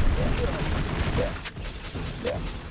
His games and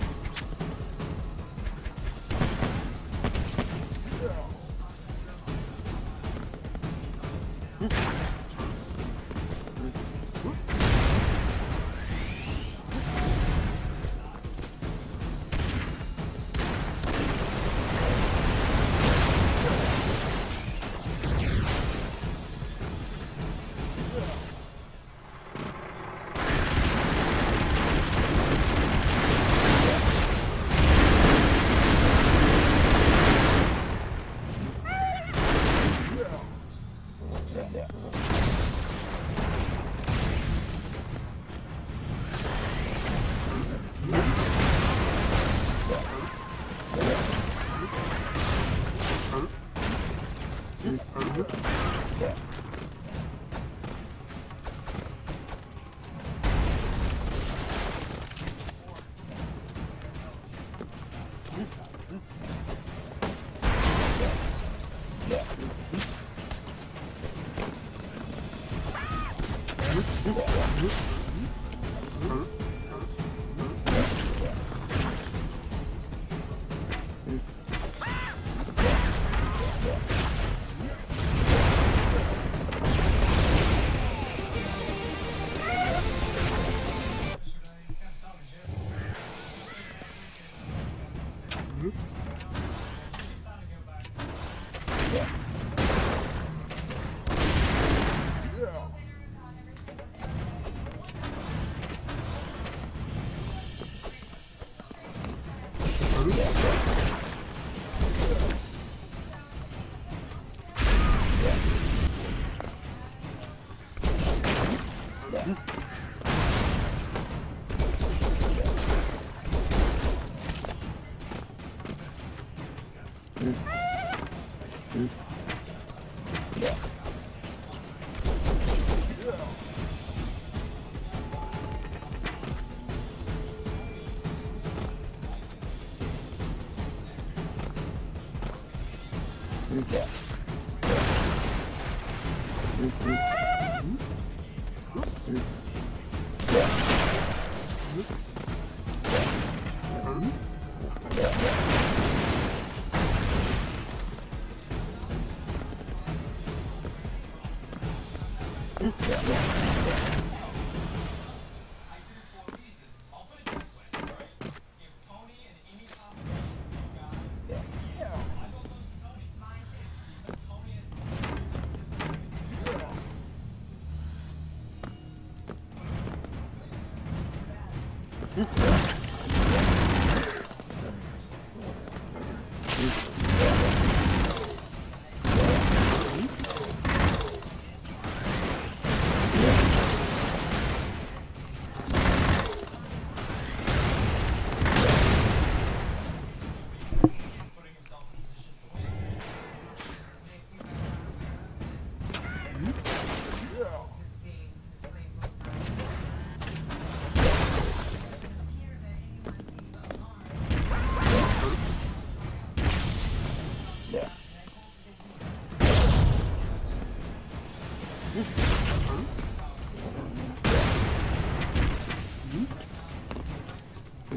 his sides.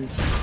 Shit.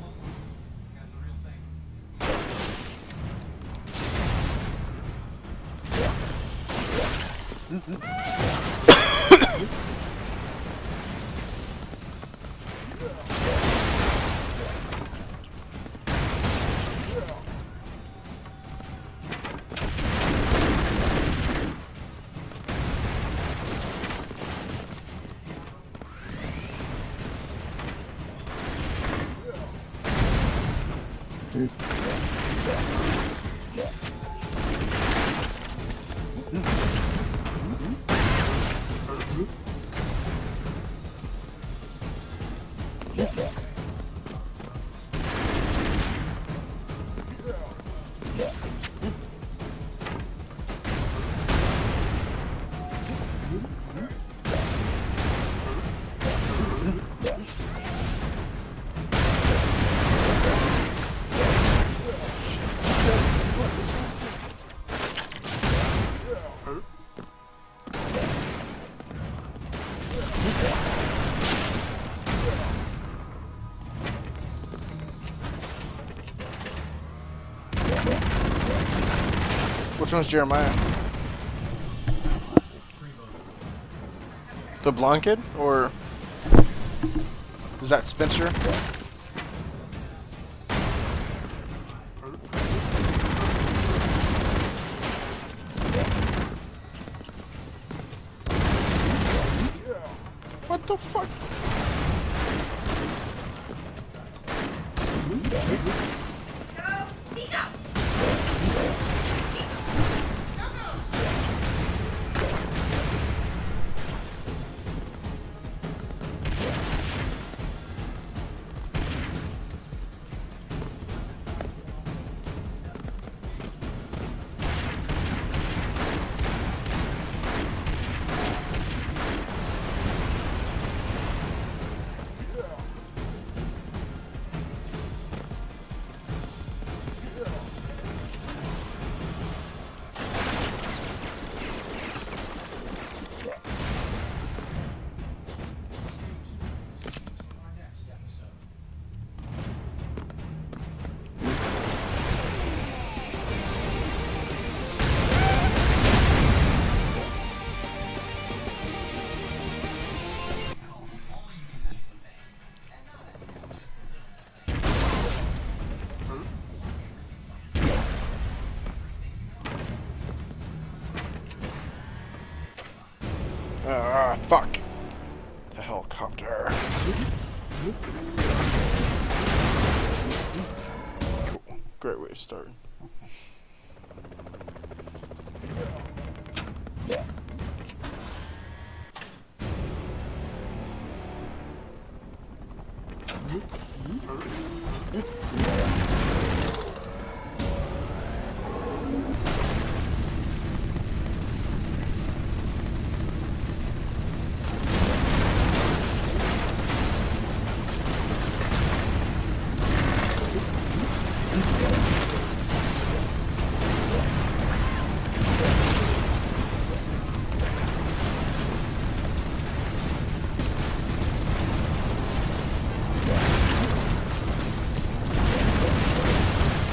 Dude. Which one's Jeremiah? The blonde kid? Or is that Spencer? What the fuck? Ah, fuck. The helicopter. Cool. Great way to start. Yeah.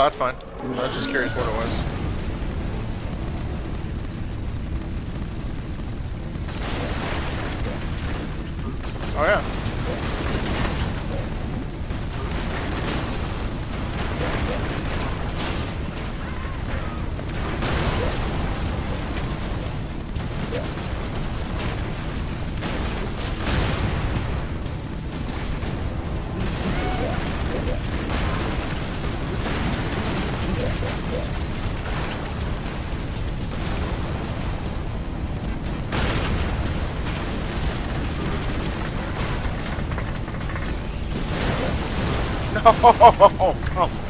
No, that's fine. I was just curious what it was. Oh yeah. No, come on.